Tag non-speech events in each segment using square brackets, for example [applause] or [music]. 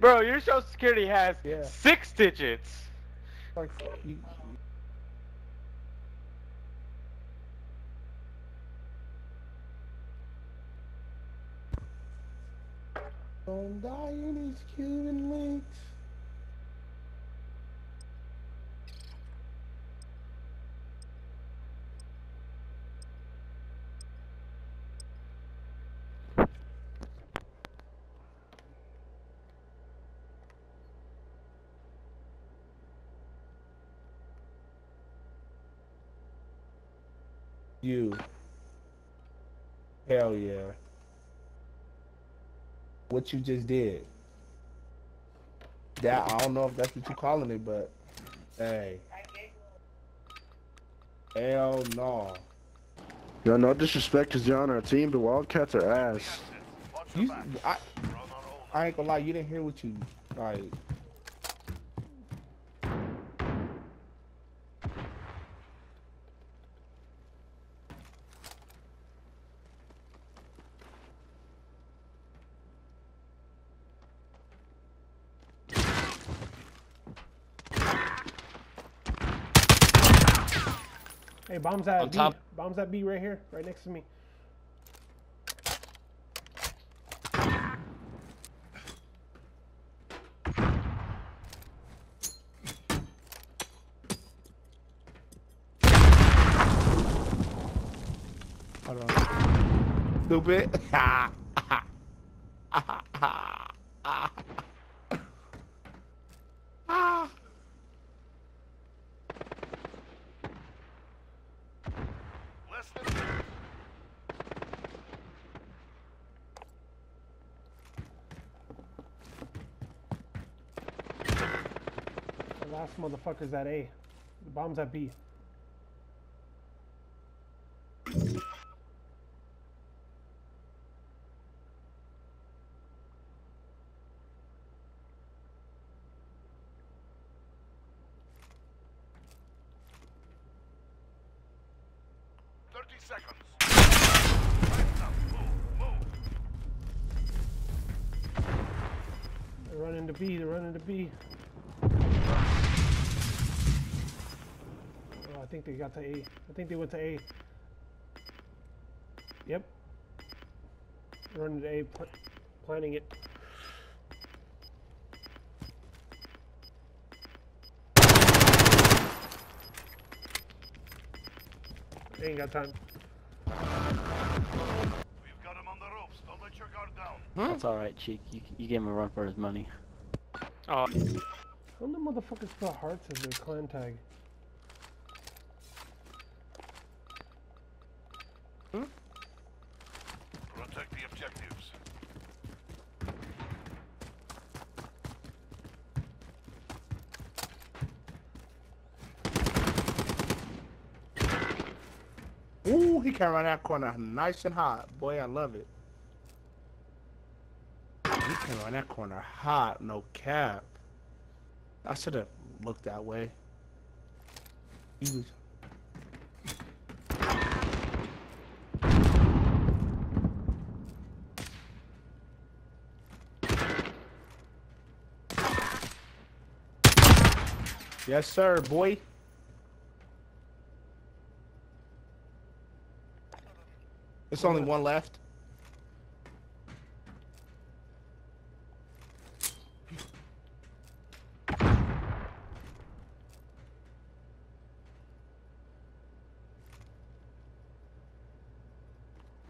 Bro, your social security has Yeah. six digits. Like, you, Don't die in these Cuban links. You. Hell yeah. What you just did. That I don't know if that's what you're calling it, but hey. Hell no. Yo, no disrespect, cause you're on our team, but Wildcats are ass. You, I, I ain't gonna lie, you didn't hear what you like. Hey, bombs at On B. top. Bombs at B right here, right next to me. Hold on. Stupid. [laughs] The last motherfucker's at A. The bomb's at B. Running to B. They're running to B. think they got to A. I think they went to A. Yep. Running to A, pl- planning it. They ain't got time. We've got him on the ropes. Don't let your guard down. That's alright, Cheek. You, you gave him a run for his money. Oh, How the motherfuckers put hearts as their clan tag? He came around that corner nice and hot. Boy, I love it. He came around that corner hot, no cap. I should have looked that way. He was. Yes, sir, boy. It's only one left.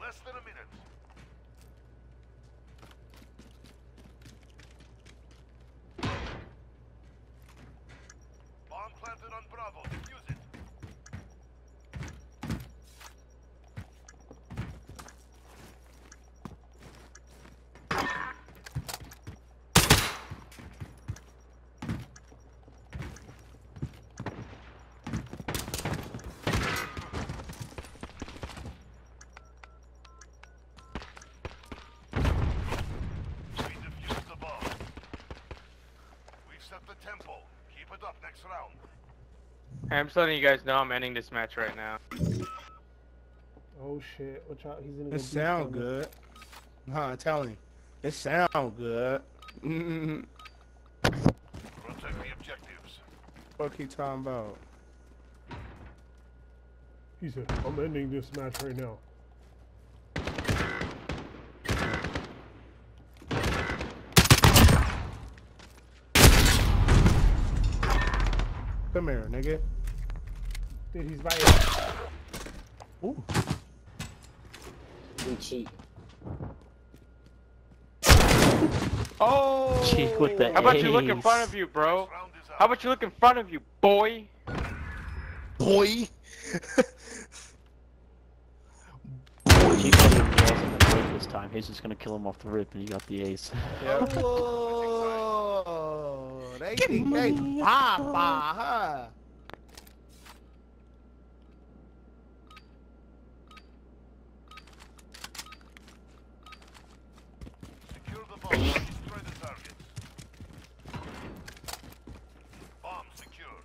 Less than a minute. Bomb planted on Bravo. Defuse it. We defused the bomb. We've set the tempo. Keep it up next round. I'm just letting you guys know I'm ending this match right now. Oh shit! Watch out! He's gonna. go It deep sound on me. good. Huh, I'm telling you. It sound good. Mm, Protect the objectives. What he talking about? He said, I'm ending this match right now. Come here, nigga. Dude, he's right. here. Ooh. We cheat. Oh! Cheek with the How about you look in front of you, bro? Round is up. How about you look in front of you, boy? Boy. Cheek wasn't even wasn't gonna break this time. He's just gonna kill him off the rip, and he got the ace. [laughs] Whoa. They think they papa, huh? Secure the bomb. Destroy the targets. Bomb secured.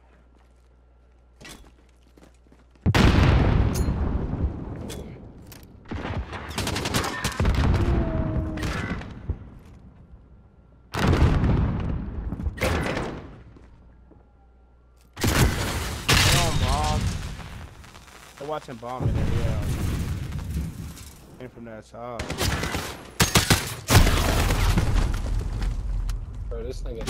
Come on, Bob. They're watching bomb in there, yeah. Came from that side. Bro, this nigga.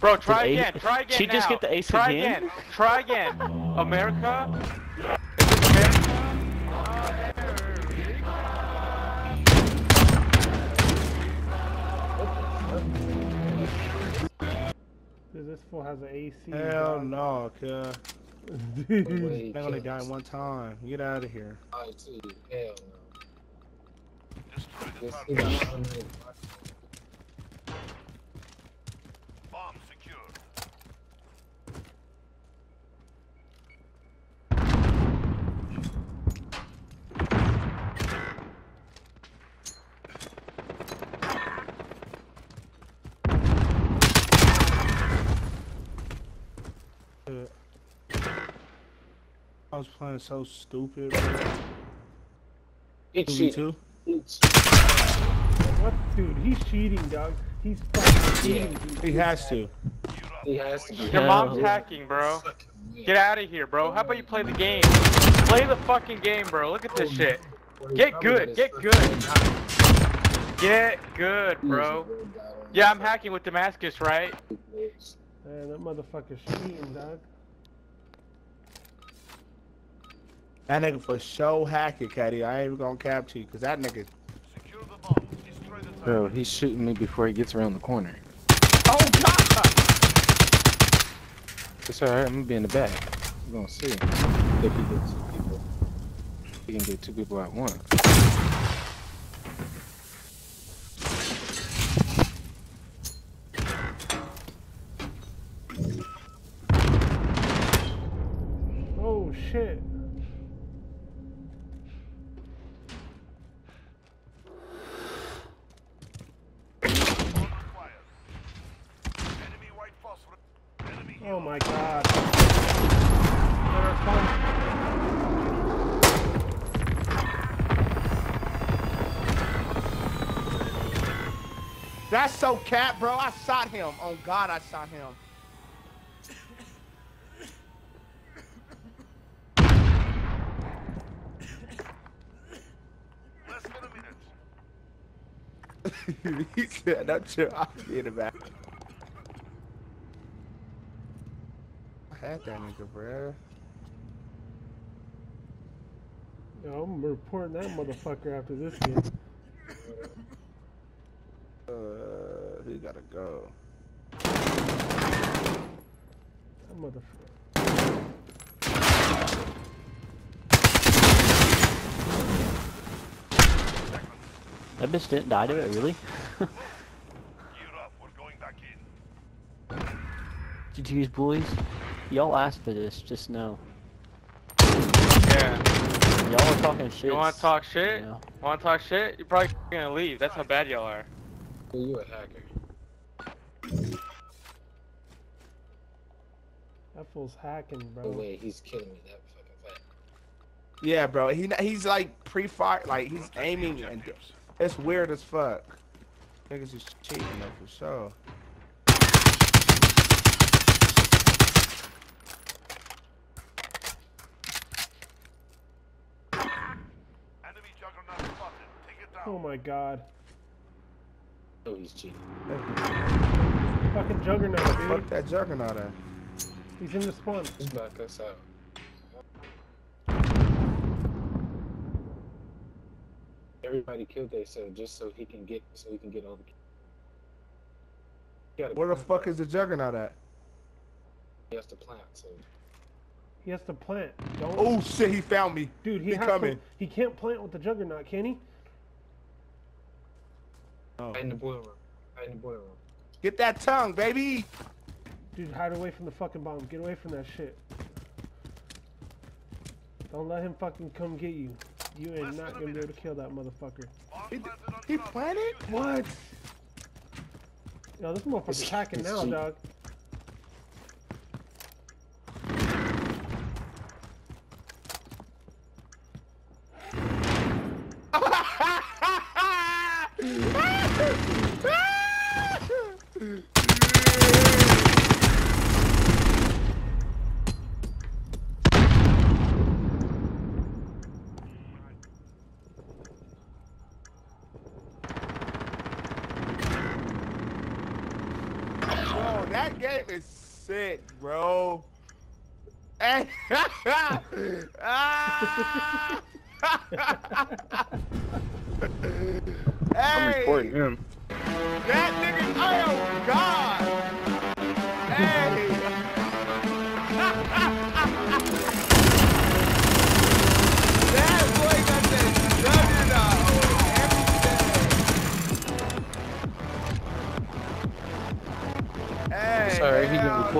Bro, try Did again. ace- Try again. She just get the ace Try again? again. Try again. America? Is it America? This fool has an AC. Hell no, cuz. Dude. Wait, They only kill died one time. Get out of here. I too. Hell no. Destroy the This I was playing so stupid. bro. He Me cheated. too. He cheated. What? Dude, he's cheating, dog. He's fucking cheating. dude. He has to. He has to. Your mom's Hell. hacking, bro. Get out of here, bro. How about you play the game? Play the fucking game, bro. Look at this shit. Get good, get good. Get good, bro. a real guy on Yeah, I'm hacking with Damascus, right? fucking [laughs] Man, that motherfucker's cheating, dog. That nigga for sure hacking, Caddy. I ain't even gonna cap to you, cause that nigga. Secure the bomb. Destroy the target. Bro, he's shooting me before he gets around the corner. Oh God! It's alright, I'm gonna be in the back. We're gonna see. If he gets two people. He can get two people at once. Oh shit. Bomb required. Enemy white phosphorus. Enemy Oh my god. Better fun. That's so cat, bro. I shot him. Oh God, I shot him. Less than a minute. he said, "That's your I'll be in the back." I had that nigga, bro. Yo, I'm reporting that motherfucker after this game. Uh, he gotta go. That motherfucker. That bitch didn't die to it, really? Gear up. We're going back in. GT's boys, y'all asked for this, just know. Yeah. Y'all are talking shit. You want to talk shit? You know? Want to talk shit? You're probably gonna leave. That's how bad y'all are. Who you a hacker? That fool's hacking, Oh bro. wait, he's killing me that fucking fast. Yeah, bro. He he's like pre-fire, like he's aiming, and it's weird as fuck. Niggas is cheating though for sure. Enemy juggernaut spotted. Take it down. Oh my god. Oh, he's cheating. Fucking juggernaut, dude. Fuck that juggernaut at. He's in the spawn. Just back us out. Everybody killed themselves just so he can get so he can get all the. He, gotta Where the fuck is the juggernaut at? He has to plant. So He has to plant. Don't. Oh shit, he found me. dude, he, he has coming. To, he can't plant with the juggernaut, can he? Oh. in the boiler room. In the boiler room. Get that tongue, baby. Dude, hide away from the fucking bomb. Get away from that shit. Don't let him fucking come get you. You ain't not gonna be able to kill that motherfucker. He, planted he planted? It. What? Yo, this motherfucker's It's- hacking now, dog. Bro, that game is sick, bro. [laughs] [laughs] Hey. Ah. I'm hey, reporting him. that nigga, oh god.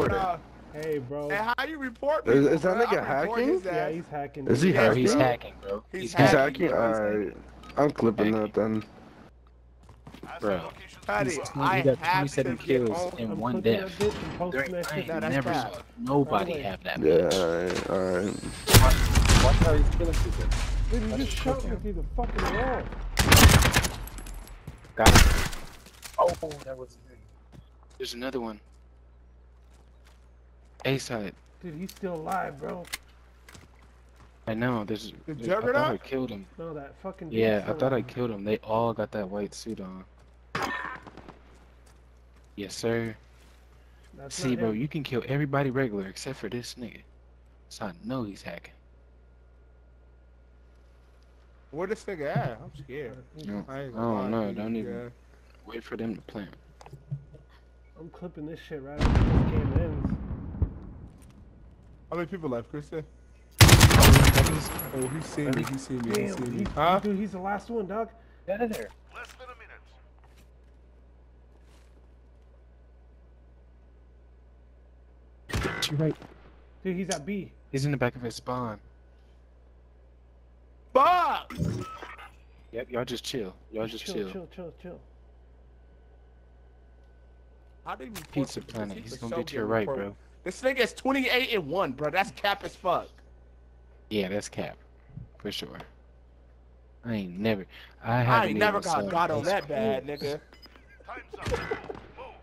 He didn't hell report it. no. Hey, bro. Hey, how you report Is- is that nigga hacking? Yeah, he's hacking. Is he dude. Yeah, Bro, he's hacking? hacking, bro. He's He's hacking. hacking? Alright. I'm clipping that then. Bro. Patty, He's- he I got 27 kills get in I'm one clicking death. that bitch and posting There- that I ain't No, never cap. saw nobody Right have that. Yeah, alright, alright. Watch how he's killing people. Dude, you just shot me cooking. through the fucking wall. Got it. Oh, that was it. There's another one. A side. Dude, he's still alive, bro. I know. There's. The there- I thought I killed him. No, that fucking. Yeah, I still thought I killed him. They all got that white suit on. Yes, sir. That's See, bro, you can kill everybody regular except for this nigga. So I know he's hacking. Where this nigga at? I'm scared. No, I ain't I gonna don't know. Don't even yeah. wait for them to plant. I'm clipping this shit right after this game ends. How many people left, Kristen? Oh, he's seen me. He seen me. He Damn, seen me. he, Huh? dude, he's the last one, dog. Get out of there. Less than a minute. You're right. Dude, he's at B. He's in the back of his spawn. Fuck! Yep, y'all just chill. Y'all just chill, chill. chill, chill, chill. How did he Pizza? Planet. He He's gonna sure be to your right, bro. This nigga is 28 and 1, bro. That's cap as fuck. Yeah, that's cap. For sure. I ain't never. I I ain't never got saw got on that bad, nigga. [laughs] Time's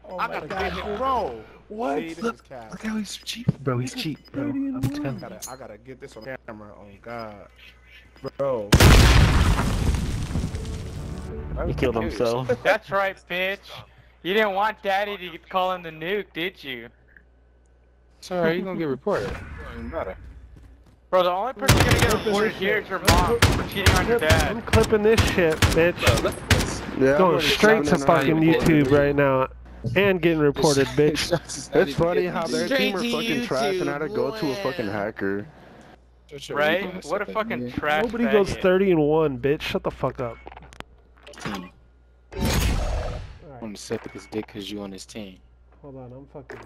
Oh I gotta God, get him dude. roll. What? See, Look, cap. look how he's cheap, bro. He's cheap, bro. I'm one. telling I you. gotta, I gotta get this on camera. Oh God, bro. He killed himself. [laughs] That's right, bitch. You didn't want daddy to call in the nuke, did you? Sorry, you're gonna get reported. It don't matter. Bro, the only person gonna get reported here is your mom for cheating on your dad. I'm clipping this shit, bitch. Yeah, I'm Going straight to fucking. YouTube right now. And getting reported, [laughs] bitch. It's funny how their Straight team are to fucking trash and YouTube, had to go to a fucking hacker. Right? What a fucking trash Nobody goes faggot. 30 and 1, bitch. Shut the fuck up. team. Alright, Want to suck his dick because you on his team. hold on. I'm fucking.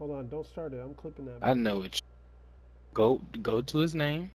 Hold on. Don't start it. I'm clipping that. I know it. Go, go to his name.